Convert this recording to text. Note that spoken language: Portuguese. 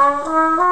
Música